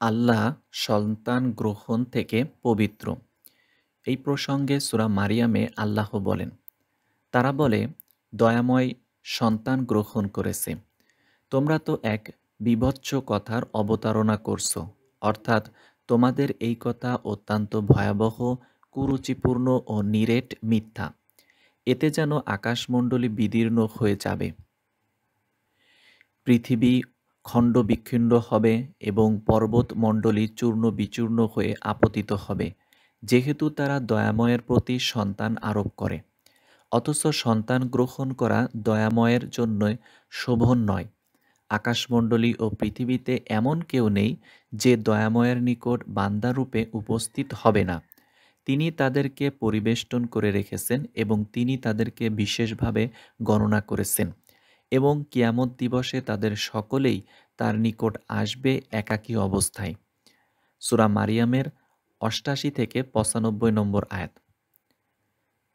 আল্লাহ সন্তান গ্রহণ থেকে পবিত্র। এই প্রসঙ্গে সুরা মারিয়ামে আল্লাহ বলেন, তারা বলে, দয়াময় সন্তান গ্রহণ করেছে। তোমরা তো এক বিভৎস কথার অবতারণা করছ। অর্থাৎ তোমাদের এই কথা অত্যন্ত ভয়াবহ, কুরুচিপূর্ণ ও নিরেট মিথ্যা। এতে যেন আকাশমণ্ডলী বিদীর্ণ হয়ে যাবে। পৃথিবী খণ্ড বিক্ষিণ্ড হবে এবং পর্বতমণ্ডলী চূর্ণ বিচূর্ণ হয়ে আপতিত হবে, যেহেতু তারা দয়াময়ের প্রতি সন্তান আরোপ করে। অথচ সন্তান গ্রহণ করা দয়াময়ের জন্য শোভন নয়। আকাশমণ্ডলী ও পৃথিবীতে এমন কেউ নেই যে দয়াময়ের নিকট বান্দারূপে উপস্থিত হবে না। তিনি তাদেরকে পরিবেষ্টন করে রেখেছেন এবং তিনি তাদেরকে বিশেষভাবে গণনা করেছেন। এবং কিয়ামত দিবসে তাদের সকলেই তার নিকট আসবে একাকী অবস্থায়। সুরা মারিয়ামের অষ্টাশি থেকে পঁচানব্বই নম্বর আয়াত।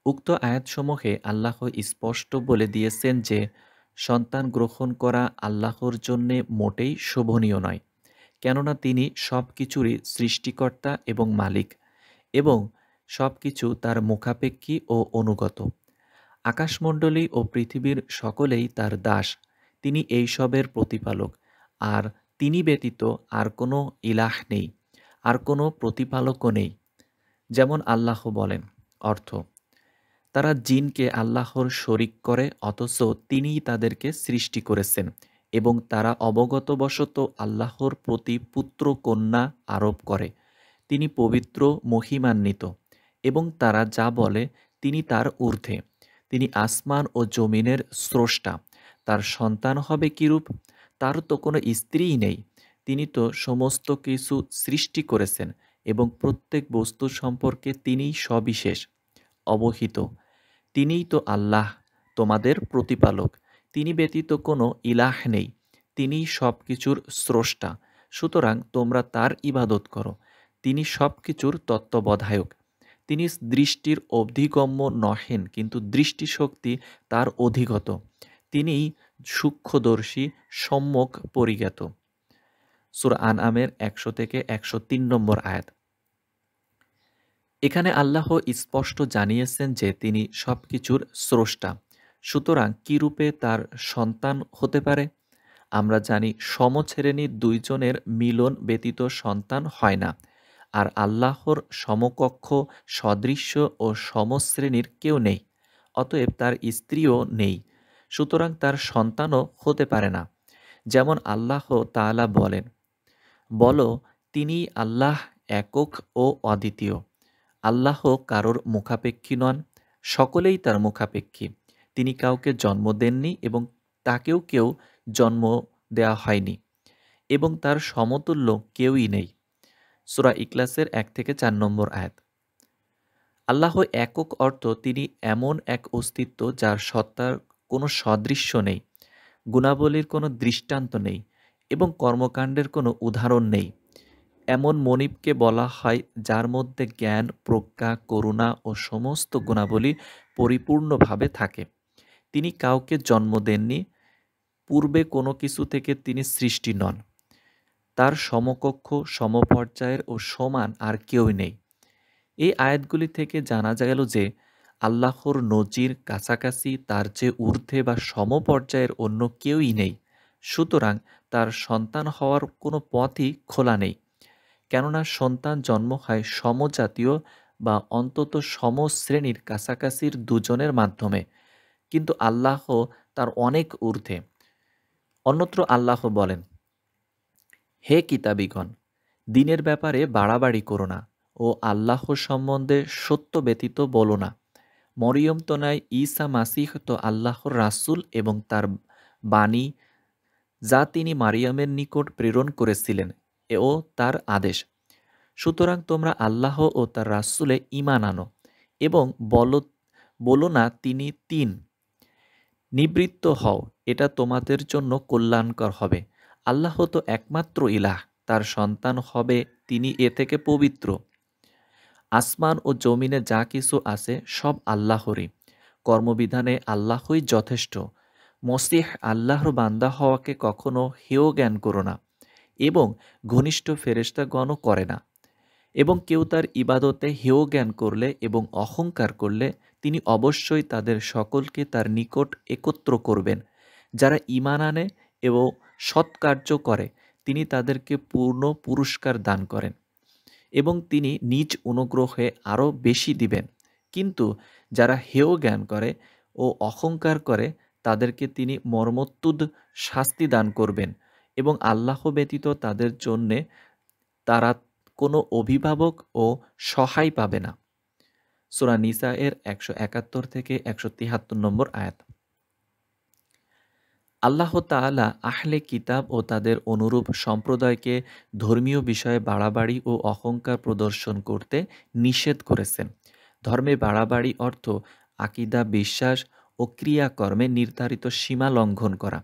উক্ত আয়াতসমূহে আল্লাহ স্পষ্ট বলে দিয়েছেন যে, সন্তান গ্রহণ করা আল্লাহর জন্যে মোটেই শোভনীয় নয়, কেননা তিনি সব কিছুরই সৃষ্টিকর্তা এবং মালিক এবং সব কিছু তার মুখাপেক্ষী ও অনুগত। আকাশমণ্ডলী ও পৃথিবীর সকলেই তার দাস। তিনি এইসবের প্রতিপালক। আর তিনি ব্যতীত আর কোনো ইলাহ নেই, আর কোনো প্রতিপালকও নেই। যেমন আল্লাহ বলেন, অর্থ, তারা জিনকে আল্লাহর শরিক করে, অথচ তিনিই তাদেরকে সৃষ্টি করেছেন এবং তারা অবগতবশত আল্লাহর প্রতি পুত্র কন্যা আরোপ করে। তিনি পবিত্র, মহিমান্বিত এবং তারা যা বলে, তিনি তার ঊর্ধ্বে। তিনি আসমান ও জমিনের স্রষ্টা। তার সন্তান হবে কিরূপ? তার তো কোনো স্ত্রীই নেই। তিনি তো সমস্ত কিছু সৃষ্টি করেছেন এবং প্রত্যেক বস্তু সম্পর্কে তিনিই সবিশেষ, অবহিত। তিনিই তো আল্লাহ, তোমাদের প্রতিপালক। তিনি ব্যতীত কোনো ইলাহ নেই। তিনিই সব কিছুর স্রষ্টা। সুতরাং তোমরা তার ইবাদত করো। তিনি সব কিছুর তত্ত্ববধায়ক। তিনি দৃষ্টির অধিগম্য নহেন, কিন্তু দৃষ্টিশক্তি তার অধিগত। তিনি সূক্ষ্মদর্শী, সম্যক পরিজ্ঞাত। সুর আন আমের একশো থেকে একশো তিন নম্বর আয়াত। এখানে আল্লাহ স্পষ্ট জানিয়েছেন যে তিনি সব কিছুর স্রষ্টা। সুতরাং কীরূপে তার সন্তান হতে পারে? আমরা জানি সমশ্রেণীর দুইজনের মিলন ব্যতীত সন্তান হয় না। আর আল্লাহর সমকক্ষ, সদৃশ্য ও সমশ্রেণীর কেউ নেই, অতএব তার স্ত্রীও নেই, সুতরাং তার সন্তানও হতে পারে না, যেমন আল্লাহ তালা বলেন, বলো তিনি আল্লাহ একক ও অদ্বিতীয়, আল্লাহ কারোর মুখাপেক্ষী নন, সকলেই তার মুখাপেক্ষী, তিনি কাউকে জন্ম দেননি এবং তাকেও কেউ জন্ম দেওয়া হয়নি, এবং তার সমতুল্য কেউই নেই। সুরা ইকলাসের এক থেকে চার নম্বর আয়াত। আল্লাহ একক অর্থ তিনি এমন এক অস্তিত্ব যার সত্তার কোনো সদৃশ্য নেই, গুণাবলীর কোনো দৃষ্টান্ত নেই এবং কর্মকাণ্ডের কোনো উদাহরণ নেই। এমন মনিবকে বলা হয় যার মধ্যে জ্ঞান, প্রজ্ঞা, করুণা ও সমস্ত গুণাবলী পরিপূর্ণভাবে থাকে। তিনি কাউকে জন্ম দেননি, পূর্বে কোনো কিছু থেকে তিনি সৃষ্টি নন। তার সমকক্ষ, সমপর্যায়ের ও সমান আর কেউই নেই। এই আয়াতগুলি থেকে জানা গেল যে আল্লাহর নজির কাছাকাছি তার যে ঊর্ধ্বে বা সমপর্যায়ের অন্য কেউই নেই। সুতরাং তার সন্তান হওয়ার কোনো পথই খোলা নেই। কেননা সন্তান জন্ম হয় সমজাতীয় বা অন্তত সমশ্রেণীর কাছাকাছির দুজনের মাধ্যমে। কিন্তু আল্লাহ তার অনেক ঊর্ধ্বে। অন্যত্র আল্লাহ বলেন হে কিতাবিগণ, দিনের ব্যাপারে বাড়াবাড়ি করো না ও আল্লাহ সম্বন্ধে সত্য ব্যতীত বলো না। মরিয়ম তনায় ঈসা মাসিহ তো আল্লাহর রাসুল এবং তার বাণী যা তিনি মারিয়ামের নিকট প্রেরণ করেছিলেন ও তার আদেশ। সুতরাং তোমরা আল্লাহ ও তার রাসুলে ইমান আনো এবং বলো বলো না তিনি তিন। নিবৃত্ত হও, এটা তোমাদের জন্য কল্যাণকর হবে। আল্লাহ তো একমাত্র ইলাহ, তার সন্তান হবে তিনি এ থেকে পবিত্র। আসমান ও জমিনে যা কিছু আছে সব আল্লাহরই। কর্মবিধানে আল্লাহই যথেষ্ট। মসিহ আল্লাহর বান্দা হওয়াকে কখনো হেয় জ্ঞান করো না এবং ঘনিষ্ঠ ফেরেস্তাগণও করে না। এবং কেউ তার ইবাদতে হেয় জ্ঞান করলে এবং অহংকার করলে তিনি অবশ্যই তাদের সকলকে তার নিকট একত্র করবেন, যারা ইমান আনে এবং সৎকার্য করে। তিনি তাদেরকে পূর্ণ পুরস্কার দান করেন এবং তিনি নিজ অনুগ্রহে আরও বেশি দিবেন। কিন্তু যারা হেয় জ্ঞান করে ও অহংকার করে, তাদেরকে তিনি মর্মত্তুদ শাস্তি দান করবেন এবং আল্লাহ ব্যতীত তাদের জন্যে তারা কোনো অভিভাবক ও সহায় পাবে না। সুরা নিসা এর একশো একাত্তর থেকে একশো তিহাত্তর নম্বর আয়াত। আল্লাহ তাআলা আহলে কিতাব ও তাদের অনুরূপ সম্প্রদায়কে ধর্মীয় বিষয়ে বাড়াবাড়ি ও অহংকার প্রদর্শন করতে নিষেধ করেছেন। ধর্মে বাড়াবাড়ি অর্থ আকিদা, বিশ্বাস ও ক্রিয়াকর্মে নির্ধারিত সীমা লঙ্ঘন করা।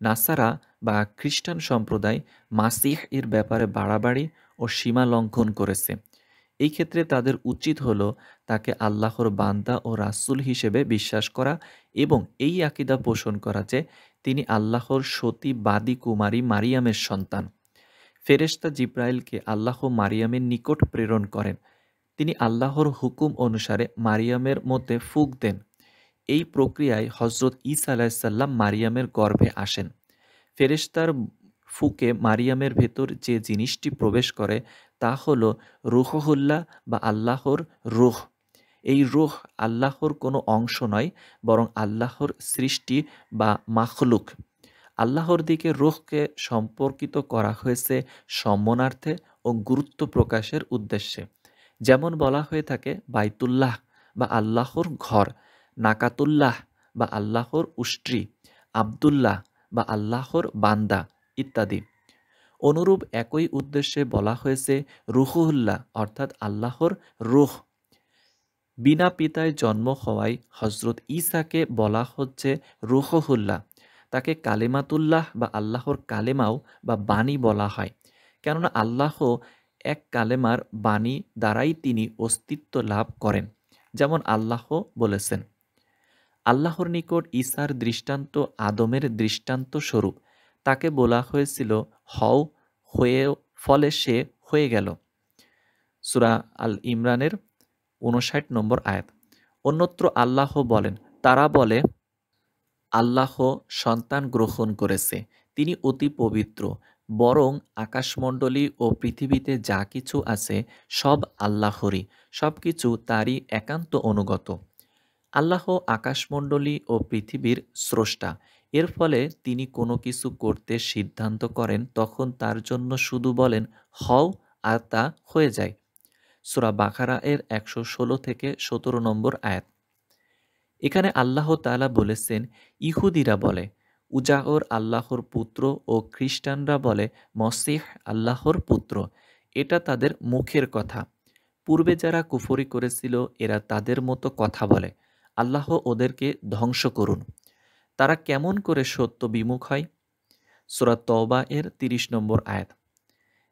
নাসারা বা খ্রিস্টান সম্প্রদায় মাসিহ এর ব্যাপারে বাড়াবাড়ি ও সীমা লঙ্ঘন করেছে। এই ক্ষেত্রে তাদের উচিত হলো তাকে আল্লাহর বান্দা ও রাসুল হিসেবে বিশ্বাস করা এবং এই আকিদা পোষণ করা যে তিনি আল্লাহর সতী বাদী কুমারী মারিয়ামের সন্তান। ফেরেস্তা জিব্রাইলকে আল্লাহ মারিয়ামের নিকট প্রেরণ করেন। তিনি আল্লাহর হুকুম অনুসারে মারিয়ামের মধ্যে ফুক দেন। এই প্রক্রিয়ায় হজরত ইসা আলাহিসাল্লাম মারিয়ামের গর্ভে আসেন। ফেরেস্তার ফুকে মারিয়ামের ভেতর যে জিনিসটি প্রবেশ করে তা হল রুহহুল্লাহ বা আল্লাহর রুহ। এই রুহ আল্লাহর কোনো অংশ নয়, বরং আল্লাহর সৃষ্টি বা মাখলুক। আল্লাহর দিকে রুহকে সম্পর্কিত করা হয়েছে সম্মানার্থে ও গুরুত্ব প্রকাশের উদ্দেশ্যে। যেমন বলা হয়ে থাকে, বাইতুল্লাহ বা আল্লাহর ঘর, নাকাতুল্লাহ বা আল্লাহর উষ্ট্রি, আবদুল্লাহ বা আল্লাহর বান্দা ইত্যাদি। অনুরূপ একই উদ্দেশ্যে বলা হয়েছে রুহুল্লাহ, অর্থাৎ আল্লাহর রুহ। বিনা পিতায় জন্ম হওয়ায় হজরত ইসাকে বলা হচ্ছে রুহহুল্লাহ তাকে কালেমাতুল্লাহ বা আল্লাহর কালেমাও বা বাণী বলা হয়। কেননা আল্লাহ এক কালেমার বাণী দ্বারাই তিনি অস্তিত্ব লাভ করেন, যেমন আল্লাহ বলেছেন। আল্লাহর নিকট ঈসার দৃষ্টান্ত আদমের দৃষ্টান্ত স্বরূপ তাকে বলা হয়েছিল, হও, হয়ে, ফলে সে হয়ে গেল। সুরা আল ইমরানের উনষাট নম্বর আয়াত। অন্যত্র আল্লাহ বলেন, তারা বলে, আল্লাহ সন্তান গ্রহণ করেছে, তিনি অতি পবিত্র, বরং আকাশমণ্ডলী ও পৃথিবীতে যা কিছু আছে সব আল্লাহরই সব কিছু তারই একান্ত অনুগত। আল্লাহ আকাশমণ্ডলী ও পৃথিবীর স্রষ্টা এর ফলে তিনি কোনো কিছু করতে সিদ্ধান্ত করেন, তখন তার জন্য শুধু বলেন, হও আর তা হয়ে যায়। সুরা বাখারা এর একশো ষোলো থেকে সতেরো নম্বর আয়াত। এখানে আল্লাহ তালা বলেছেন, ইহুদিরা বলে, উজাহর আল্লাহর পুত্র ও খ্রিস্টানরা বলে, মসিহ আল্লাহর পুত্র। এটা তাদের মুখের কথা। পূর্বে যারা কুফরি করেছিল, এরা তাদের মতো কথা বলে। আল্লাহ ওদেরকে ধ্বংস করুন। তারা কেমন করে সত্য বিমুখ হয়? সুরা তওবা এর তিরিশ নম্বর আয়াত।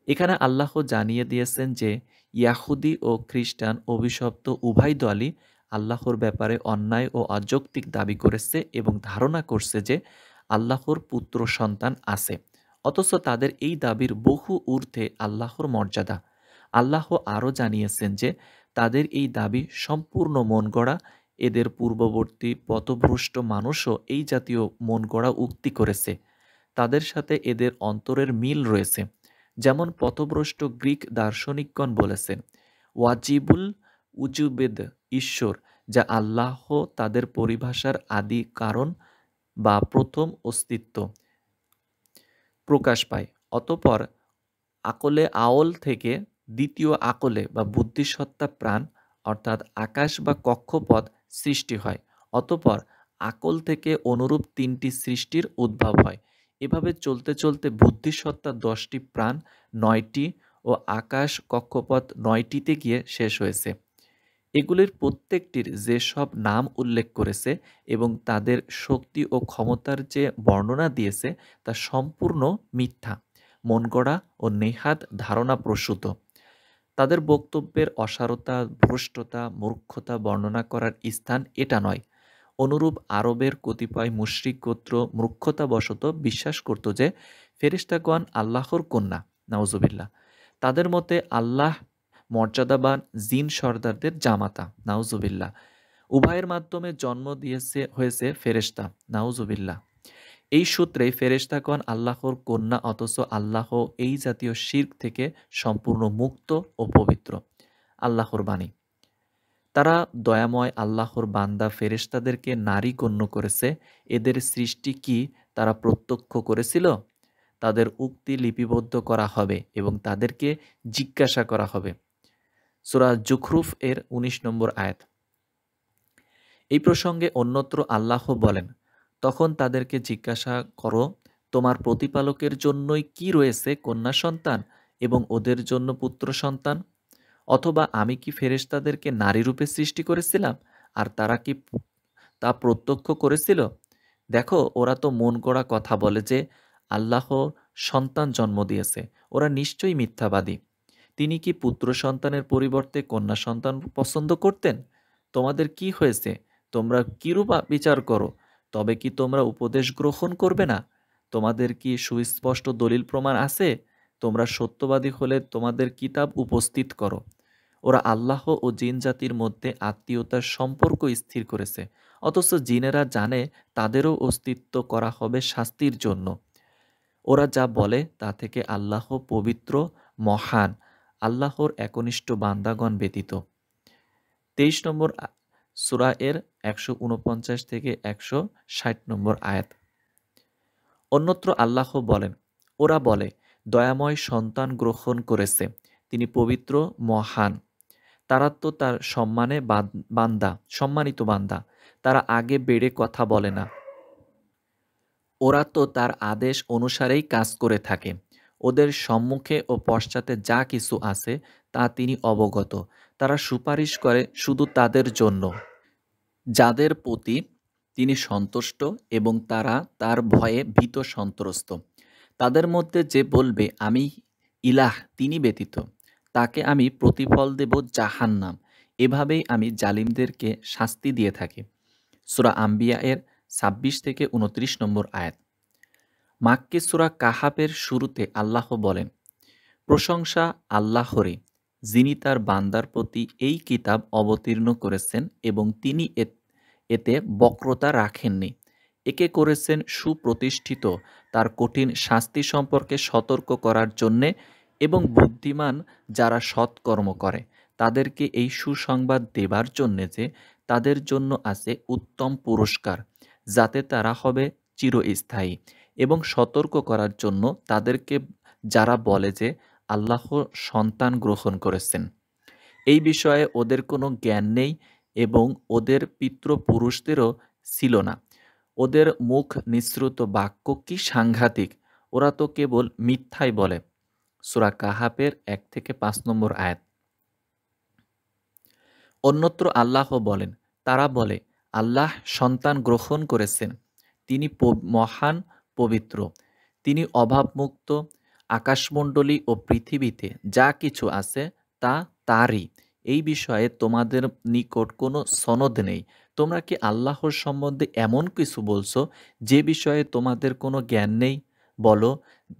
এখানে আল্লাহ জানিয়ে দিয়েছেন যে, ইয়াহুদি ও খ্রিস্টান অভিশপ্ত উভয় দলই আল্লাহর ব্যাপারে অন্যায় ও অযৌক্তিক দাবি করেছে এবং ধারণা করছে যে, আল্লাহর পুত্র সন্তান আছে। অথচ তাদের এই দাবির বহু ঊর্ধ্বে আল্লাহর মর্যাদা। আল্লাহ আরও জানিয়েছেন যে, তাদের এই দাবি সম্পূর্ণ মন গড়া এদের পূর্ববর্তী পথভ্রষ্ট মানুষও এই জাতীয় মন গড়া উক্তি করেছে। তাদের সাথে এদের অন্তরের মিল রয়েছে, যেমন পথভ্রষ্ট গ্রিক দার্শনিকগণ বলেছেন ওয়াজিবুল উজুবেদ ঈশ্বর, যা আল্লাহ তাদের পরিভাষার আদি কারণ বা প্রথম অস্তিত্ব প্রকাশ পায়। অতপর আকলে আওল থেকে দ্বিতীয় আকলে বা বুদ্ধিসত্তা প্রাণ অর্থাৎ আকাশ বা কক্ষপথ সৃষ্টি হয়, অতপর আকল থেকে অনুরূপ তিনটি সৃষ্টির উদ্ভব হয়। এভাবে চলতে চলতে বুদ্ধিসত্তা দশটি প্রাণ নয়টি ও আকাশ কক্ষপথ নয়টিতে গিয়ে শেষ হয়েছে। এগুলির প্রত্যেকটির যে সব নাম উল্লেখ করেছে এবং তাদের শক্তি ও ক্ষমতার যে বর্ণনা দিয়েছে তা সম্পূর্ণ মিথ্যা মন গড়া ও নেহাত ধারণা প্রসূত তাদের বক্তব্যের অসারতা, ভ্রষ্টতা, মূর্খতা বর্ণনা করার স্থান এটা নয়। অনুরূপ আরবের কতিপয় মুশ্রিক গোত্র মূর্খতাবশত বিশ্বাস করত যে ফেরিস্তাগণ আল্লাহর কন্যা নাউজুবিল্লা তাদের মতে আল্লাহ মর্যাদাবান জিন সর্দারদের জামাতা নাউজুবিল্লা উভয়ের মাধ্যমে জন্ম দিয়েছে, হয়েছে ফেরেস্তা নাউজুবিল্লা এই সূত্রে ফেরেস্তাগণ আল্লাহর কন্যা অথচ আল্লাহ এই জাতীয় শির্ক থেকে সম্পূর্ণ মুক্ত ও পবিত্র। আল্লাহর বাণী। তারা দয়াময় আল্লাহর বান্দা ফেরেস্তাদেরকে নারী গণ্য করেছে। এদের সৃষ্টি কি তারা প্রত্যক্ষ করেছিল? তাদের উক্তি লিপিবদ্ধ করা হবে এবং তাদেরকে জিজ্ঞাসা করা হবে। সুরা জুখরুফ এর ১৯ নম্বর আয়াত। এই প্রসঙ্গে অন্যত্র আল্লাহ বলেন তখন তাদেরকে জিজ্ঞাসা করো, তোমার প্রতিপালকের জন্যই কি রয়েছে কন্যা সন্তান এবং ওদের জন্য পুত্র সন্তান? অথবা আমি কি ফেরেশতাদেরকে নারী রূপে সৃষ্টি করেছিলাম আর তারা কি তা প্রত্যক্ষ করেছিল? দেখো, ওরা তো মন গড়া কথা বলে যে আল্লাহ সন্তান জন্ম দিয়েছে, ওরা নিশ্চয়ই মিথ্যাবাদী। তিনি কি পুত্র সন্তানের পরিবর্তে কন্যা সন্তান পছন্দ করতেন? তোমাদের কি হয়েছে? তোমরা কিরূপ বিচার করো? তবে কি তোমরা উপদেশ গ্রহণ করবে না? তোমাদের কি সুস্পষ্ট দলিল প্রমাণ আছে? তোমরা সত্যবাদী হলে তোমাদের কিতাব উপস্থিত করো। ওরা আল্লাহ ও জিন জাতির মধ্যে আত্মীয়তার সম্পর্ক স্থির করেছে, অথচ জিনেরা জানে তাদেরও অস্তিত্ব করা হবে শাস্তির জন্য। ওরা যা বলে তা থেকে আল্লাহ পবিত্র, মহান, আল্লাহর একনিষ্ঠ বান্দাগণ ব্যতীত। তেইশ নম্বর সুরা এর একশো উনপঞ্চাশ থেকে একশো ষাট নম্বর আয়াত। অন্যত্র আল্লাহ বলেন, ওরা বলে, দয়াময় সন্তান গ্রহণ করেছে, তিনি পবিত্র, মহান। তারা তো তার সম্মানে বান্দা, সম্মানিত বান্দা, তারা আগে বেড়ে কথা বলে না। ওরা তো তার আদেশ অনুসারেই কাজ করে থাকে, ওদের সম্মুখে ও পশ্চাতে যা কিছু আছে তা তিনি অবগত, তারা সুপারিশ করে শুধু তাদের জন্য। যাদের প্রতি তিনি সন্তুষ্ট এবং তারা তার ভয়ে ভীত সন্ত্রস্ত। তাদের মধ্যে যে বলবে, আমি ইলাহ, তিনি ব্যতীত। তাকে আমি প্রতিফল দেব জাহান্নাম। এভাবেই আমি জালিমদেরকে শাস্তি দিয়ে থাকি। সুরা আম্বিয়া এর ছাব্বিশ থেকে উনত্রিশ নম্বর আয়াত। মাক্কে সুরা কাহাবের শুরুতে আল্লাহ বলেন, প্রশংসা আল্লাহরে যিনি তার বান্দার প্রতি এই কিতাব অবতীর্ণ করেছেন এবং তিনি এতে বক্রতা রাখেননি। একে করেছেন সুপ্রতিষ্ঠিত, তার কঠিন শাস্তি সম্পর্কে সতর্ক করার জন্যে এবং বুদ্ধিমান যারা সৎকর্ম করে, তাদেরকে এই সুসংবাদ দেবার জন্যে যে তাদের জন্য আছে উত্তম পুরস্কার, যাতে তারা হবে চিরস্থায়ী এবং সতর্ক করার জন্য তাদেরকে যারা বলে যে আল্লাহ সন্তান গ্রহণ করেছেন। এই বিষয়ে ওদের কোনো জ্ঞান নেই এবং ওদের পিতৃপুরুষদেরও ছিল না। ওদের মুখ নিঃসৃত বাক্য কি সাংঘাতিক, ওরা তো কেবল মিথ্যাই বলে। সুরা কাহাপের এক থেকে পাঁচ নম্বর আয়াত। অন্যত্র আল্লাহ বলেন, তারা বলে, আল্লাহ সন্তান গ্রহণ করেছেন। তিনি মহান পবিত্র। তিনি অভাবমুক্ত আকাশমণ্ডলী ও পৃথিবীতে যা কিছু আছে, তা তারই। এই বিষয়ে তোমাদের নিকট কোনো সনদ নেই। তোমরা কি আল্লাহর সম্বন্ধে এমন কিছু বলছো যে বিষয়ে তোমাদের কোনো জ্ঞান নেই? বলো,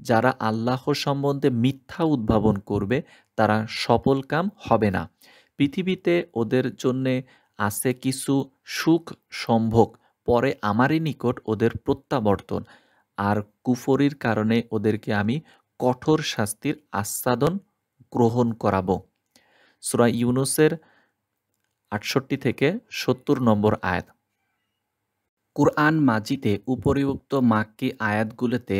যারা আল্লাহর সম্বন্ধে মিথ্যা উদ্ভাবন করবে, তারা সফল কাম হবে না। পৃথিবীতে ওদের জন্যে আছে কিছু সুখ সম্ভোগ, পরে আমারই নিকট ওদের প্রত্যাবর্তন। আর কুফরির কারণে ওদেরকে আমি কঠোর শাস্তির আস্বাদন গ্রহণ করাবো। সুরা ইউনুসের আটষট্টি থেকে সত্তর নম্বর আয়াত। কুরআন মাজিতে উপরিউক্ত মাক্কি আয়াতগুলোতে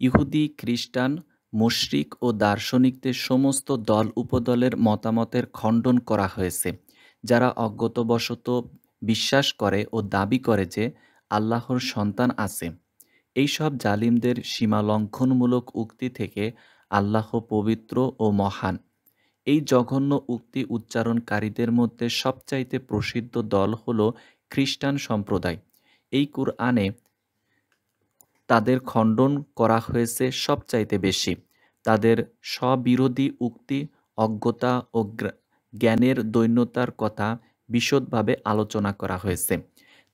ইহুদি, খ্রিস্টান, মুশরিক ও দার্শনিকদের সমস্ত দল উপদলের মতামতের খণ্ডন করা হয়েছে, যারা অজ্ঞতবশত বিশ্বাস করে ও দাবি করে যে আল্লাহর সন্তান আছে। এইসব জালিমদের সীমালঙ্ঘনমূলক উক্তি থেকে আল্লাহ পবিত্র ও মহান। এই জঘন্য উক্তি উচ্চারণকারীদের মধ্যে সবচাইতে প্রসিদ্ধ দল হল খ্রিস্টান সম্প্রদায়। এই কুরআনে তাদের খণ্ডন করা হয়েছে সবচাইতে বেশি। তাদের স্ববিরোধী উক্তি, অজ্ঞতা ও জ্ঞানের দৈন্যতার কথা বিশদভাবে আলোচনা করা হয়েছে।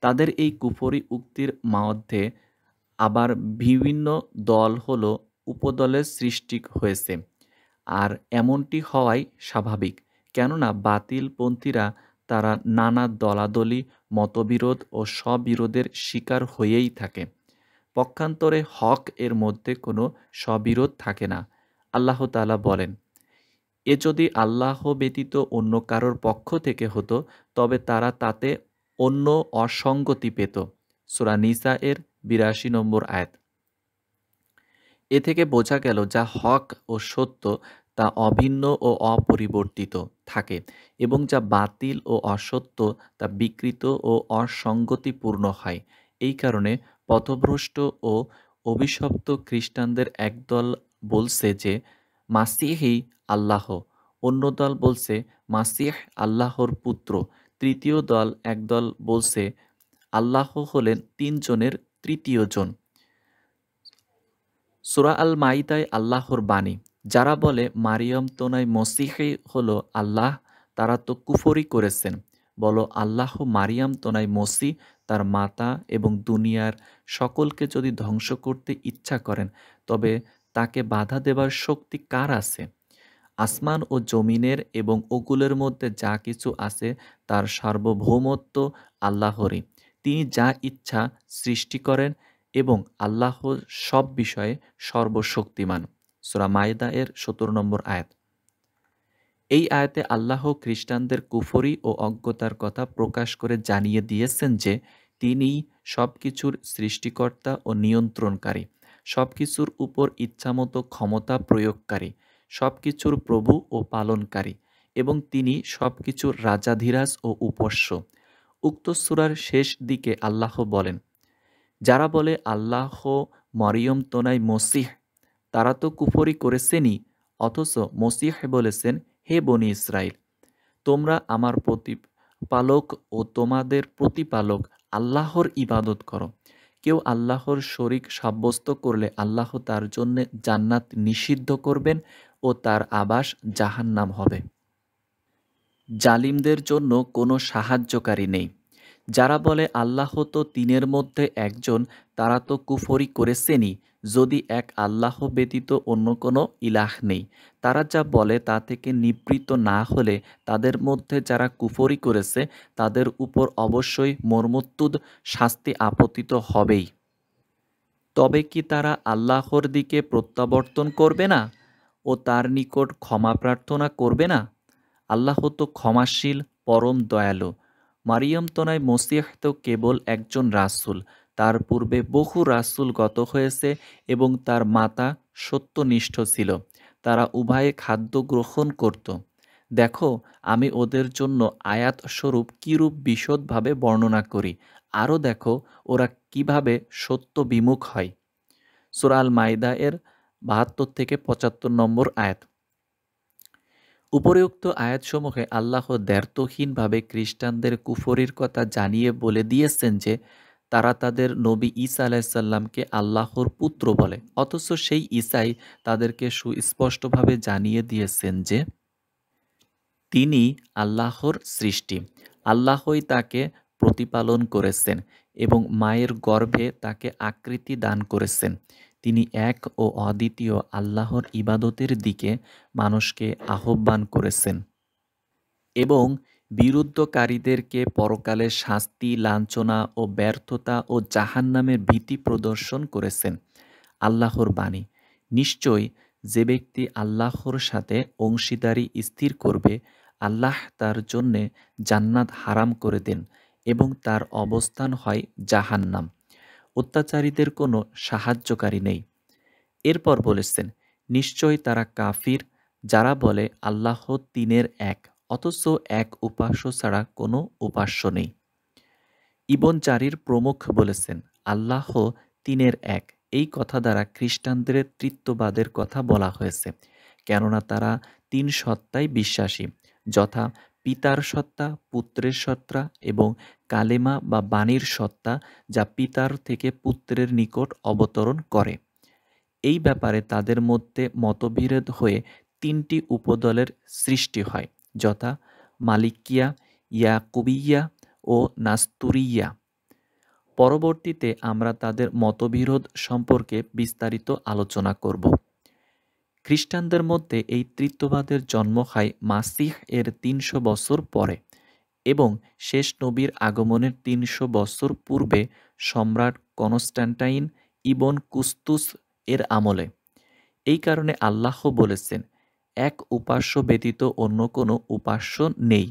তাদের এই কুফরি উক্তির মধ্যে আবার বিভিন্ন দল হল উপদলের সৃষ্টি হয়েছে। আর এমনটি হওয়াই স্বাভাবিক, কেননা বাতিলপন্থীরা তারা নানা দলাদলি, মতবিরোধ ও স্ববিরোধের শিকার হয়েই থাকে। পক্ষান্তরে হক এর মধ্যে কোনো স্ববিরোধ থাকে না। আল্লাহ তালা বলেন, এ যদি আল্লাহ ব্যতীত অন্য কারোর পক্ষ থেকে হতো, তবে তারা তাতে অন্য অসঙ্গতি পেত। সুরা নিসা এর বিরাশি নম্বর আয়াত। এ থেকে বোঝা গেল যা হক ও সত্য তা অভিন্ন ও অপরিবর্তিত থাকে এবং যা বাতিল ও অসত্য তা বিকৃত ও অসঙ্গতিপূর্ণ হয়। এই কারণে পথভ্রষ্ট ও অভিশপ্ত খ্রিস্টানদের একদল বলছে যে, মাসিহি আল্লাহ। অন্য দল বলছে, মাসিহ আল্লাহর পুত্র। তৃতীয় দল একদল বলছে, আল্লাহ হলেন তিনজনের তৃতীয় জন। সুরা আল মাইদায় আল্লাহর বাণী। যারা বলে, মারিয়ম তোনাই মসিহে হলো আল্লাহ, তারা তো কুফরি করেছেন। বলো, আল্লাহ মারিয়াম তোনাই মসি তার মাতা এবং দুনিয়ার সকলকে যদি ধ্বংস করতে ইচ্ছা করেন, তবে তাকে বাধা দেবার শক্তি কার আছে? আসমান ও জমিনের এবং ওগুলের মধ্যে যা কিছু আছে, তার সার্বভৌমত্ব আল্লাহরই। তিনি যা ইচ্ছা সৃষ্টি করেন এবং আল্লাহ সব বিষয়ে সর্বশক্তিমান। সুরা মায়দা এর সতেরো নম্বর আয়াত। এই আয়াতে আল্লাহ খ্রিস্টানদের কুফরি ও অজ্ঞতার কথা প্রকাশ করে জানিয়ে দিয়েছেন যে, তিনি সব কিছুর সৃষ্টিকর্তা ও নিয়ন্ত্রণকারী সব কিছুর উপর ইচ্ছামতো ক্ষমতা প্রয়োগকারী সব কিছুর প্রভু ও পালনকারী এবং তিনি সব কিছুর রাজাধিরাজ ও উপস্য। উক্ত সুরার শেষ দিকে আল্লাহ বলেন, যারা বলে আল্লাহ মরিয়ম তোনাই মসিহ, তারা তো কুফরি করেছেনই, অথচ মসিহ বলেছেন, হে বনি ইসরায়েল তোমরা আমার প্রতিপালক ও তোমাদের প্রতিপালক আল্লাহর ইবাদত করো। কেউ আল্লাহর শরিক সাব্যস্ত করলে আল্লাহ তার জন্য জান্নাত নিষিদ্ধ করবেন ও তার আবাস জাহান্নাম হবে। জালিমদের জন্য কোনো সাহায্যকারী নেই। যারা বলে আল্লাহ তো তিনের মধ্যে একজন, তারা তো কুফরি করেছেনই। যদি এক আল্লাহ ব্যতীত অন্য কোনো ইলাহ নেই, তারা যা বলে তা থেকে নিবৃত্ত না হলে তাদের মধ্যে যারা কুফরি করেছে, তাদের উপর অবশ্যই মর্মত্তুদ শাস্তি আপতিত হবেই। তবে কি তারা আল্লাহর দিকে প্রত্যাবর্তন করবে না? ও তার নিকট ক্ষমা প্রার্থনা করবে না? আল্লাহ তো ক্ষমাশীল, পরম দয়ালু। মারিয়ম তনায় মসিহ তো কেবল একজন রাসুল। তার পূর্বে বহু রাসুল গত হয়েছে এবং তার মাতা সত্যনিষ্ঠ ছিল। তারা উভয়ে খাদ্য গ্রহণ করত। দেখো, আমি ওদের জন্য আয়াত স্বরূপ কীরূপ বিশদভাবে বর্ণনা করি। আরও দেখো, ওরা কীভাবে সত্য বিমুখ হয়। সুরাল মাইদা এর বাহাত্তর থেকে পঁচাত্তর নম্বর আয়াত। উপরিউক্ত আয়াতসমূহে আল্লাহ দ্ব্যর্থহীনভাবে খ্রিস্টানদের কুফরির কথা জানিয়ে বলে দিয়েছেন যে, তারা তাদের নবী ঈসা আলাইসাল্লামকে আল্লাহর পুত্র বলে। অথচ সেই ঈসাই তাদেরকে সুস্পষ্টভাবে জানিয়ে দিয়েছেন যে, তিনি আল্লাহর সৃষ্টি। আল্লাহই তাকে প্রতিপালন করেছেন এবং মায়ের গর্ভে তাকে আকৃতি দান করেছেন। তিনি এক ও অদ্বিতীয় আল্লাহর ইবাদতের দিকে মানুষকে আহ্বান করেছেন এবং বিরুদ্ধকারীদেরকে পরকালের শাস্তি, লাঞ্ছনা ও ব্যর্থতা ও জাহান্নামের ভীতি প্রদর্শন করেছেন আল্লাহর বাণী। নিশ্চয় যে ব্যক্তি আল্লাহর সাথে অংশীদারি স্থির করবে, আল্লাহ তার জন্যে জান্নাত হারাম করে দেন এবং তার অবস্থান হয় জাহান্নাম। অত্যাচারীদের কোনো সাহায্যকারী নেই। এরপর বলেছেন, নিশ্চয় তারা কাফির, যারা বলে আল্লাহ তিনের এক, অথচ এক উপাস্য ছাড়া কোনো উপাস্য নেই। ইবন চারির প্রমুখ বলেছেন, আল্লাহ তিনের এক, এই কথা দ্বারা খ্রিস্টানদের তৃত্ববাদের কথা বলা হয়েছে। কেননা তারা তিন সত্তায় বিশ্বাসী, যথা পিতার সত্তা, পুত্রের সত্তা এবং কালেমা বা বাণীর সত্তা যা পিতার থেকে পুত্রের নিকট অবতরণ করে। এই ব্যাপারে তাদের মধ্যে মতবিরোধ হয়ে তিনটি উপদলের সৃষ্টি হয়, যথা মালিকিয়া, ইয়াকুবিয়া ও নাস্তুরিয়া। পরবর্তীতে আমরা তাদের মতবিরোধ সম্পর্কে বিস্তারিত আলোচনা করব। খ্রিস্টানদের মধ্যে এই তৃত্ববাদের জন্ম হয় মাসিহ এর তিনশো বছর পরে এবং শেষ নবীর আগমনের তিনশো বছর পূর্বে সম্রাট কনস্ট্যান্টাইন ইবন কুস্তুস এর আমলে। এই কারণে আল্লাহ বলেছেন, এক উপাস্য ব্যতীত অন্য কোনো উপাস্য নেই,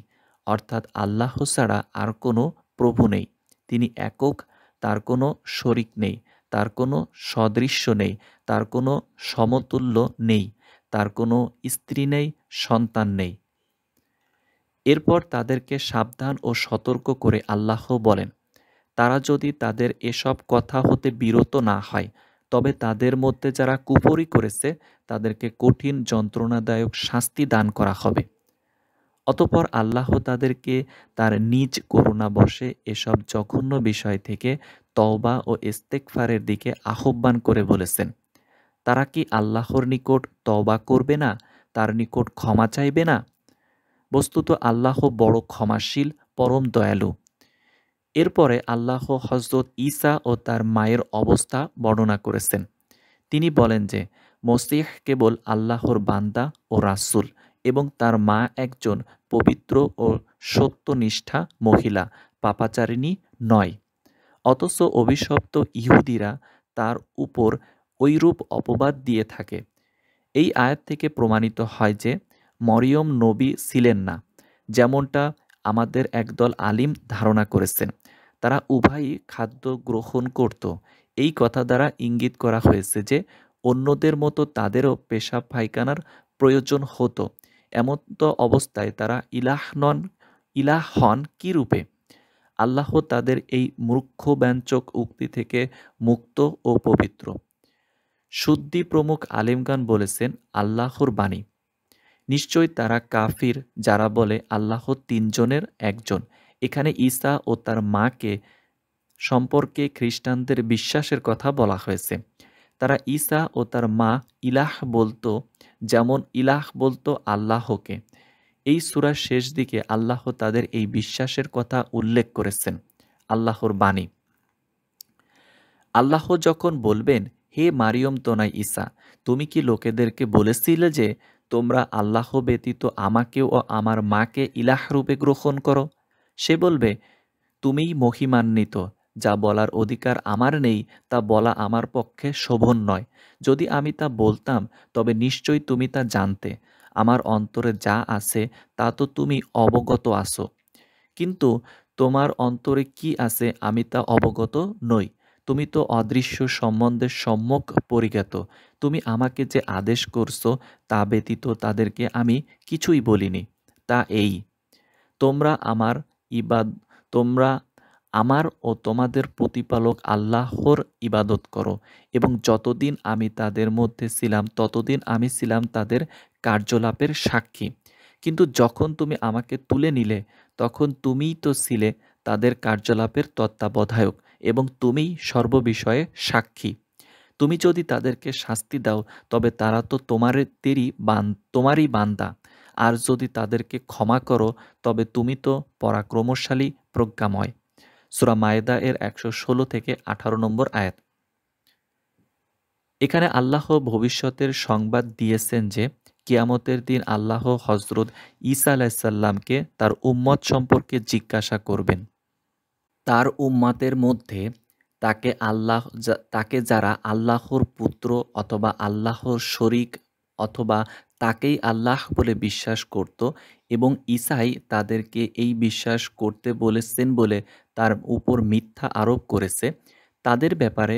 অর্থাৎ আল্লাহ ছাড়া আর কোনো প্রভু নেই, তিনি একক, তার কোনো শরিক নেই। তার কোনো সদৃশ্য নেই, তার কোনো সমতুল্য নেই, তার কোনো স্ত্রী নেই, সন্তান নেই। এরপর তাদেরকে সাবধান ও সতর্ক করে আল্লাহ বলেন, তারা যদি তাদের এসব কথা হতে বিরত না হয়, তবে তাদের মধ্যে যারা কুপরি করেছে, তাদেরকে কঠিন যন্ত্রণাদায়ক শাস্তি দান করা হবে। অতপর আল্লাহ তাদেরকে তার নিজ করুণা বসে এসব জঘন্য বিষয় থেকে তওবা ও ইস্তেকফারের দিকে আহ্বান করে বলেছেন। তারা কি আল্লাহর নিকট তওবা করবে না? তার নিকট ক্ষমা চাইবে না? বস্তুত আল্লাহ বড় ক্ষমাশীল, পরম দয়ালু। এরপরে আল্লাহ হজরত ঈসা ও তার মায়ের অবস্থা বর্ণনা করেছেন। তিনি বলেন যে, মসিহ কেবল আল্লাহর বান্দা ও রাসুল এবং তার মা একজন পবিত্র ও সত্যনিষ্ঠা মহিলা, পাপাচারিণী নয়। অথচ অভিশপ্ত ইহুদিরা তার উপর ঐরূপ অপবাদ দিয়ে থাকে। এই আয়াত থেকে প্রমাণিত হয় যে মরিয়ম নবী ছিলেন না, যেমনটা আমাদের একদল আলিম ধারণা করেছেন। তারা উভয়ই খাদ্য গ্রহণ করত। এই কথা দ্বারা ইঙ্গিত করা হয়েছে যে অন্যদের মতো তাদেরও পেশাব পায়খানার প্রয়োজন হতো। এমন তো অবস্থায় তারা ইলাহ নন, ইলাহ হন কী রূপে? আল্লাহ তাদের এই মূর্খব্যঞ্চক উক্তি থেকে মুক্ত ও পবিত্র। শুদ্ধি প্রমুখ আলিমগান বলেছেন, আল্লাহর বাণী। নিশ্চয় তারা কাফির, যারা বলে, আল্লাহ তিনজনের একজন। এখানে ঈসা ও তার মাকে সম্পর্কে খ্রিস্টানদের বিশ্বাসের কথা বলা হয়েছে। তারা ঈসা ও তার মা ইলাহ বলতো, যেমন ইলাহ বলতো আল্লাহকে। এই সুরার শেষ দিকে আল্লাহ তাদের এই বিশ্বাসের কথা উল্লেখ করেছেন, আল্লাহর বাণী। আল্লাহ যখন বলবেন, হে মারিয়ম তোনাই ঈসা, তুমি কি লোকেদেরকে বলেছিলে যে তোমরা আল্লাহ ব্যতীত আমাকে ও আমার মাকে ইলাহ রূপে গ্রহণ করো? সে বলবে, তুমিই মহিমান্বিত, যা বলার অধিকার আমার নেই, তা বলা আমার পক্ষে শোভন নয়। যদি আমি তা বলতাম, তবে নিশ্চয়ই তুমি তা জানতে। আমার অন্তরে যা আছে, তা তো তুমি অবগত আসো কিন্তু তোমার অন্তরে কি আছে, আমি তা অবগত নই। তুমি তো অদৃশ্য সম্বন্ধে সম্যক পরিজ্ঞাত। তুমি আমাকে যে আদেশ করছ, তা ব্যতীত তাদেরকে আমি কিছুই বলিনি। তা এই, তোমরা আমার ইবাদ, তোমরা আমার ও তোমাদের প্রতিপালক আল্লাহর ইবাদত করো। এবং যতদিন আমি তাদের মধ্যে ছিলাম, ততদিন আমি ছিলাম তাদের কার্যলাপের সাক্ষী। কিন্তু যখন তুমি আমাকে তুলে নিলে, তখন তুমিই তো ছিলে তাদের কার্যলাপের তত্ত্বাবধায়ক এবং তুমিই সর্ববিষয়ে সাক্ষী। তুমি যদি তাদেরকে শাস্তি দাও, তবে তারা তো তোমারেদেরই বান, তোমারই বান্দা। আর যদি তাদেরকে ক্ষমা করো, তবে তুমি তো পরাক্রমশালী প্রজ্ঞাময়। সুরা মায়েদা এর একশো ষোলো থেকে আঠারো নম্বর আয়াত। এখানে আল্লাহ ভবিষ্যতের সংবাদ দিয়েছেন যে কিয়ামতের দিন আল্লাহ হজরত ঈসা আলাইসাল্লামকে তার উম্মত সম্পর্কে জিজ্ঞাসা করবেন। তার উম্মাতের মধ্যে তাকে আল্লাহ তাকে যারা আল্লাহর পুত্র অথবা আল্লাহর শরিক অথবা তাকেই আল্লাহ বলে বিশ্বাস করত এবং ইসাই তাদেরকে এই বিশ্বাস করতে বলেছেন বলে তার উপর মিথ্যা আরোপ করেছে, তাদের ব্যাপারে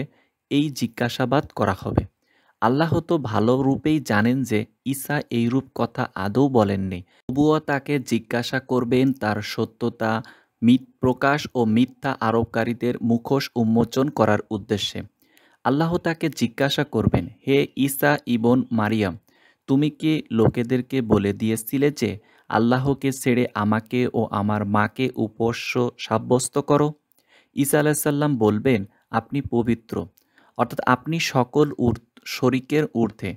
এই জিজ্ঞাসাবাদ করা হবে। আল্লাহ তো ভালো রূপেই জানেন যে ঈসা এইরূপ কথা আদৌ বলেননি। তবুও তাকে জিজ্ঞাসা করবেন, তার সত্যতা, মিথ প্রকাশ ও মিথ্যা আরোপকারীদের মুখোশ উন্মোচন করার উদ্দেশ্যে। আল্লাহ তাকে জিজ্ঞাসা করবেন, হে ঈসা ইবন মারিয়াম, তুমি কি লোকেদেরকে বলে দিয়েছিলে যে আল্লাহকে ছেড়ে আমাকে ও আমার মাকে উপস্য সাব্যস্ত করো? ঈসা আলাহিসাল্লাম বলবেন, আপনি পবিত্র, অর্থাৎ আপনি সকল শরিকের ঊর্ধ্বে।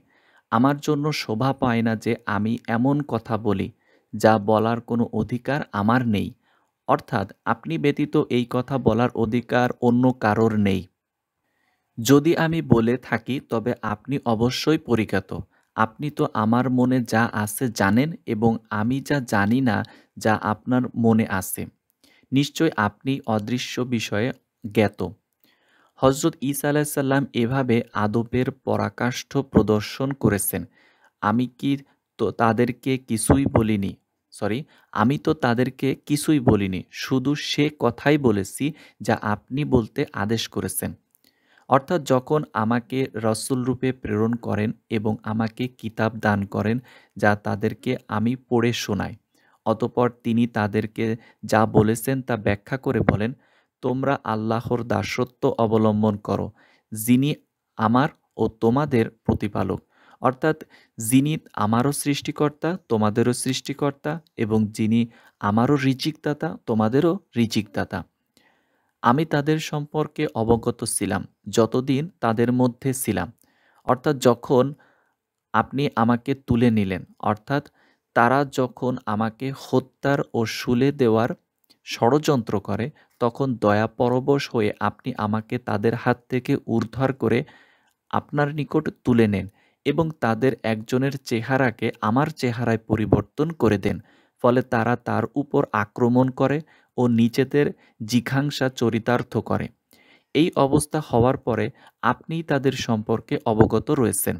আমার জন্য শোভা পায় না যে আমি এমন কথা বলি, যা বলার কোনো অধিকার আমার নেই। অর্থাৎ আপনি ব্যতীত এই কথা বলার অধিকার অন্য কারোর নেই। যদি আমি বলে থাকি, তবে আপনি অবশ্যই পরিজ্ঞাত। আপনি তো আমার মনে যা আছে জানেন, এবং আমি যা জানি না, যা আপনার মনে আছে। নিশ্চয় আপনি অদৃশ্য বিষয়ে জ্ঞাত। হজরত ইসা আলাহিসাল্লাম এভাবে আদবের পরাকাষ্ঠ প্রদর্শন করেছেন। আমি কি তো তাদেরকে কিছুই বলিনি সরি আমি তো তাদেরকে কিছুই বলিনি, শুধু সে কথাই বলেছি যা আপনি বলতে আদেশ করেছেন। অর্থাৎ যখন আমাকে রসুল রূপে প্রেরণ করেন এবং আমাকে কিতাব দান করেন যা তাদেরকে আমি পড়ে শোনাই, অতপর তিনি তাদেরকে যা বলেছেন তা ব্যাখ্যা করে বলেন তোমরা আল্লাহর দাসত্ব অবলম্বন করো, যিনি আমার ও তোমাদের প্রতিপালক। অর্থাৎ যিনি আমারও সৃষ্টিকর্তা, তোমাদেরও সৃষ্টিকর্তা এবং যিনি আমারও রিচিকদাতা তোমাদেরও রিচিকদাতা আমি তাদের সম্পর্কে অবগত ছিলাম, যতদিন তাদের মধ্যে ছিলাম। অর্থাৎ যখন আপনি আমাকে তুলে নিলেন, অর্থাৎ তারা যখন আমাকে হত্যার ও শুলে দেওয়ার ষড়যন্ত্র করে, তখন দয়া পরবশ হয়ে আপনি আমাকে তাদের হাত থেকে উদ্ধার করে আপনার নিকট তুলে নেন এবং তাদের একজনের চেহারাকে আমার চেহারায় পরিবর্তন করে দেন। ফলে তারা তার উপর আক্রমণ করে ও নিজেদের জিঘাংসা চরিতার্থ করে। এই অবস্থা হওয়ার পরে আপনি তাদের সম্পর্কে অবগত রয়েছেন।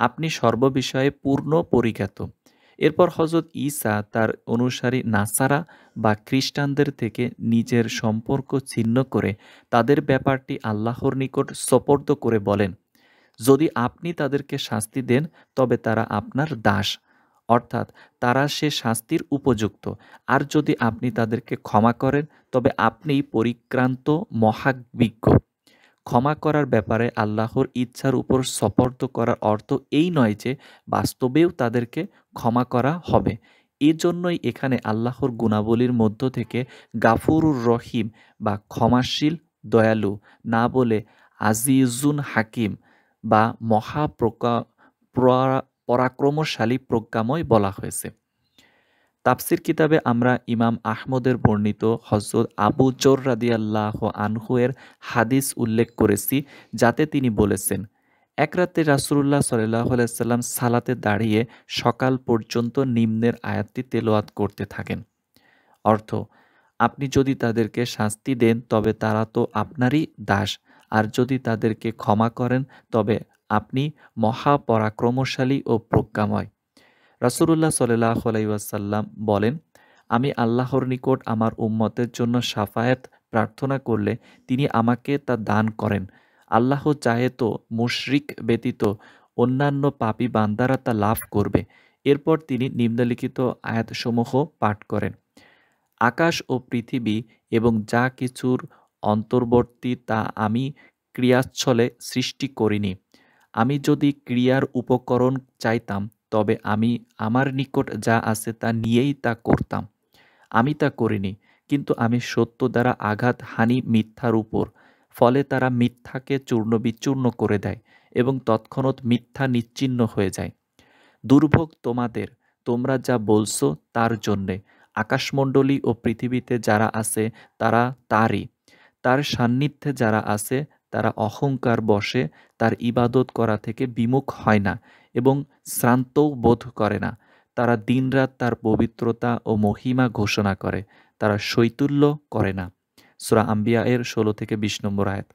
আপনি সর্ববিষয়ে পূর্ণ পরিজ্ঞাত। এরপর হজরত ঈসা তার অনুসারী নাসারা বা খ্রিস্টানদের থেকে নিজের সম্পর্ক ছিন্ন করে তাদের ব্যাপারটি আল্লাহর নিকট সপর্দ করে বলেন, যদি আপনি তাদেরকে শাস্তি দেন, তবে তারা আপনার দাস। অর্থাৎ তারা সে শাস্তির উপযুক্ত। আর যদি আপনি তাদেরকে ক্ষমা করেন, তবে আপনি পরিক্রান্ত মহাবিজ্ঞ। ক্ষমা করার ব্যাপারে আল্লাহর ইচ্ছার উপর সপর্দ করার অর্থ এই নয় যে বাস্তবেও তাদেরকে ক্ষমা করা হবে। এজন্যই এখানে আল্লাহর গুণাবলীর মধ্য থেকে গাফুরুর রহিম বা ক্ষমাশীল দয়ালু না বলে আজিজুন হাকিম বা মহাপ্রকা পরাক্রমশালী প্রজ্ঞাময় বলা হয়েছে। তাফসির কিতাবে আমরা ইমাম আহমদের বর্ণিত হজরত আবু চোর রাদিয়াল্লাহ আনহুয়ের হাদিস উল্লেখ করেছি, যাতে তিনি বলেছেন, এক রাতে রাসুল্লাহ সাল্লাহ সাল্লাম সালাতে দাঁড়িয়ে সকাল পর্যন্ত নিম্নের আয়াতটি তেলোয়াত করতে থাকেন। অর্থ, আপনি যদি তাদেরকে শাস্তি দেন, তবে তারা তো আপনারই দাস, আর যদি তাদেরকে ক্ষমা করেন, তবে আপনি মহাপরাক্রমশালী ও প্রজ্ঞাময়। রাসুল্লাহ সাল্লাহ আলাইসাল্লাম বলেন, আমি আল্লাহর নিকট আমার উম্মতের জন্য সাফায়াত প্রার্থনা করলে তিনি আমাকে তা দান করেন। আল্লাহ চাহে তো মুশরিক ব্যতীত অন্যান্য পাপি বান্দারা তা লাভ করবে। এরপর তিনি নিম্নলিখিত আয়াতসমূহ পাঠ করেন। আকাশ ও পৃথিবী এবং যা কিছুর অন্তর্বর্তী তা আমি ক্রিয়াচ্ছলে সৃষ্টি করিনি। আমি যদি ক্রিয়ার উপকরণ চাইতাম তবে আমি আমার নিকট যা আছে তা নিয়েই তা করতাম। আমি তা করিনি, কিন্তু আমি সত্য দ্বারা আঘাত, হানি, মিথ্যার উপর। ফলে তারা মিথ্যাকে চূর্ণ বিচূর্ণ করে দেয় এবং তৎক্ষণাৎ মিথ্যা নিশ্চিন্ন হয়ে যায়। দুর্ভোগ তোমাদের, তোমরা যা বলছো তার জন্যে। আকাশমণ্ডলী ও পৃথিবীতে যারা আছে, তারা তারই। তার সান্নিধ্যে যারা আছে, তারা অহংকার বসে, তার ইবাদত করা থেকে বিমুখ হয় না। এবং শ্রান্তও বোধ করে না। তারা দিনরাত তার পবিত্রতা ও মহিমা ঘোষণা করে, তারা শৈতুল্য করে না। সুরা আম্বিয়া এর ষোলো থেকে বিশ নম্বর আয়াত।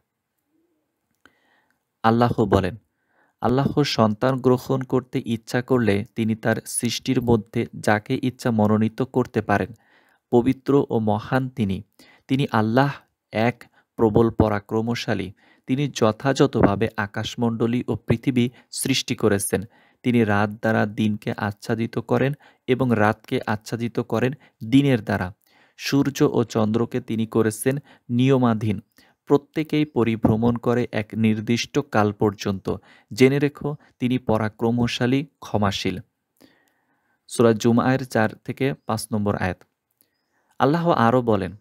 আল্লাহ বলেন, আল্লাহ সন্তান গ্রহণ করতে ইচ্ছা করলে তিনি তার সৃষ্টির মধ্যে যাকে ইচ্ছা মনোনীত করতে পারেন, পবিত্র ও মহান তিনি। তিনি আল্লাহ এক প্রবল পরাক্রমশালী। তিনি যথাযথভাবে আকাশমণ্ডলী ও পৃথিবী সৃষ্টি করেছেন। তিনি রাত দ্বারা দিনকে আচ্ছাদিত করেন এবং রাতকে আচ্ছাদিত করেন দিনের দ্বারা। সূর্য ও চন্দ্রকে তিনি করেছেন নিয়মাধীন। প্রত্যেকেই পরিভ্রমণ করে এক নির্দিষ্ট কাল পর্যন্ত। জেনে রেখো, তিনি পরাক্রমশালী, ক্ষমাশীল। সুরাজ জুমায়ের চার থেকে পাঁচ নম্বর আয়াত। আল্লাহ আরও বলেন,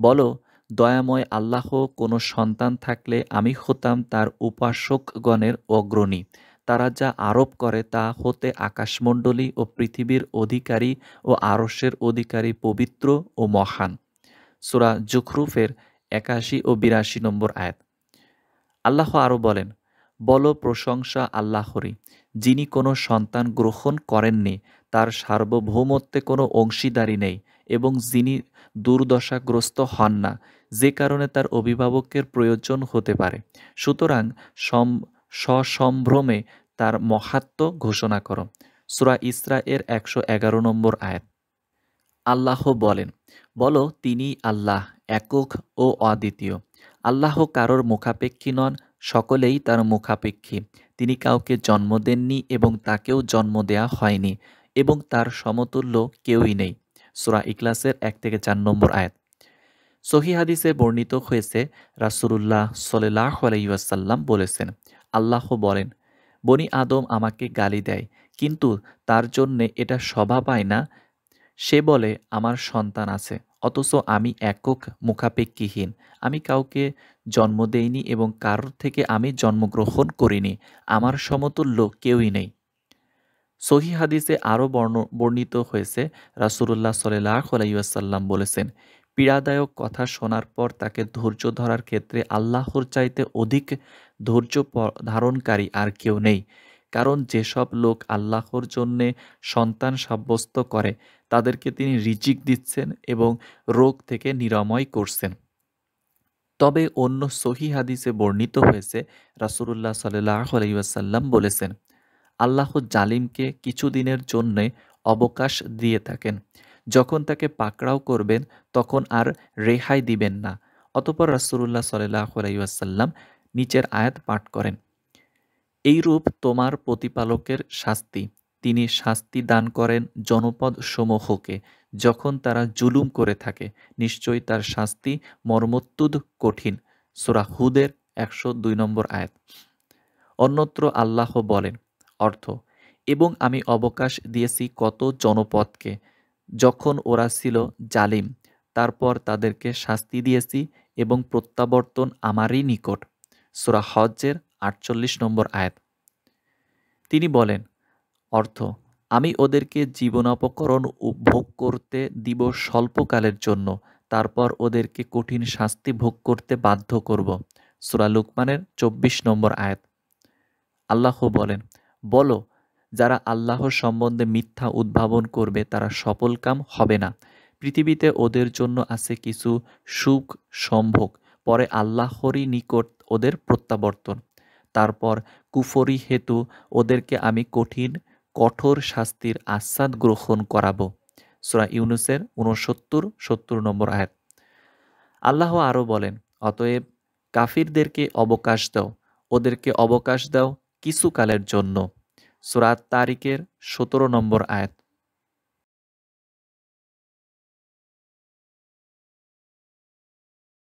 বলো দয়াময় আল্লাহ কোনো সন্তান থাকলে আমি হতাম তার উপাসকগণের অগ্রণী। তারা যা আরোপ করে তা হতে আকাশমণ্ডলী ও পৃথিবীর অধিকারী ও আরসের অধিকারী পবিত্র ও মহান। সুরা জুখরুফের একাশি ও বিরাশি নম্বর আয়াত। আল্লাহ আরও বলেন, বল প্রশংসা আল্লাহরই, যিনি কোনো সন্তান গ্রহণ করেননি, তার সার্বভৌমত্বে কোনো অংশীদারি নেই। এবং যিনি দুর্দশাগ্রস্ত হন না, যে কারণে তার অভিভাবকের প্রয়োজন হতে পারে। সুতরাং সম, সসম্ভ্রমে তার মহাত্ম ঘোষণা করো। সুরা ইসরা এর একশো এগারো নম্বর আয়াত। আল্লাহ বলেন, বলো তিনি আল্লাহ একক ও অদ্বিতীয়। আল্লাহ কারোর মুখাপেক্ষী নন, সকলেই তার মুখাপেক্ষী। তিনি কাউকে জন্ম দেননি এবং তাকেও জন্ম দেয়া হয়নি এবং তার সমতুল্য কেউই নেই। সুরা ইকলাসের এক থেকে চার নম্বর আয়াত। সহি হাদিসে বর্ণিত হয়েছে রাসুল্লাহ সাল্লাহ আলাইসাল্লাম বলেছেন, আল্লাহ বলেন, বনি আদম আমাকে গালি দেয়, কিন্তু তার জন্যে এটা সভা পায় না। সে বলে, আমার সন্তান আছে, অথচ আমি একক মুখাপেক্ষীহীন। আমি কাউকে জন্ম দেইনি এবং কারোর থেকে আমি জন্মগ্রহণ করিনি। আমার সমতুল্য কেউই নেই। সহি হাদিসে আরও বর্ণ, বর্ণিত হয়েছে রাসুল্লাহ সাল্লাহ আলাইসাল্লাম বলেছেন, পীড়াদায়ক কথা শোনার পর তাকে ধৈর্য ধরার ক্ষেত্রে আল্লাহর চাইতে অধিক ধৈর্য ধারণকারী আর কেউ নেই। কারণ যেসব লোক আল্লাহর জন্যে সন্তান সাব্যস্ত করে, তাদেরকে তিনি রিজিক দিচ্ছেন এবং রোগ থেকে নিরাময় করছেন। তবে অন্য সহি হাদিসে বর্ণিত হয়েছে রাসুল্লাহ সাল্লাহ আলাইসাল্লাম বলেছেন আল্লাহ জালিমকে কিছুদিনের জন্যে অবকাশ দিয়ে থাকেন। যখন তাকে পাকড়াও করবেন, তখন আর রেহাই দিবেন না। অতপর রাসুল্লাহ সাল্লাহ নিচের আয়াত পাঠ করেন, এইরূপ তোমার প্রতিপালকের শাস্তি। তিনি শাস্তি দান করেন জনপদ সমূহকে যখন তারা জুলুম করে থাকে, নিশ্চয়ই তার শাস্তি মর্মত্তুদ কঠিন। সোরা হুদের একশো দুই নম্বর আয়াত। অন্যত্র আল্লাহ বলেন অর্থ। এবং আমি অবকাশ দিয়েছি কত জনপদকে। যখন ওরা ছিল জালিম, তারপর তাদেরকে শাস্তি দিয়েছি এবং প্রত্যাবর্তন আমারই নিকট। সুরা হজ্জের আটচল্লিশ নম্বর আয়াত। তিনি বলেন, অর্থ, আমি ওদেরকে জীবনাপকরণ ভোগ করতে দিব স্বল্পকালের জন্য। তারপর ওদেরকে কঠিন শাস্তি ভোগ করতে বাধ্য করব। সুরা লুকমানের চব্বিশ নম্বর আয়াত। আল্লাহ বলেন বলো, যারা আল্লাহর সম্বন্ধে মিথ্যা উদ্ভাবন করবে, তারা সফলকাম হবে না। পৃথিবীতে ওদের জন্য আছে কিছু সুখ সম্ভোগ, পরে আল্লাহরই নিকট ওদের প্রত্যাবর্তন। তারপর কুফরি হেতু, ওদেরকে আমি কঠিন, কঠোর শাস্তির আস্বাদ গ্রহণ করাবো। সুরা ইউনুসের উনসত্তর সত্তর নম্বর আয়াত। আল্লাহ আরও বলেন, অতএব কাফিরদেরকে অবকাশ দাও, ওদেরকে অবকাশ দাও কিছু কালের জন্য। সুরাত তারিকের সতেরো নম্বর আয়াত।